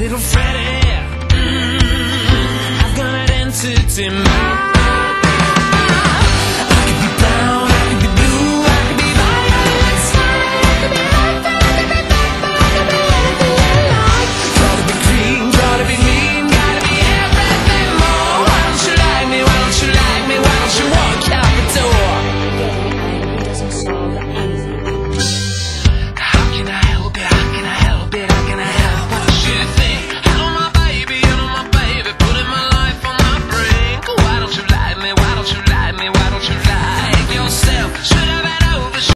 little Freddy. Mm -hmm. I've got an answer to my.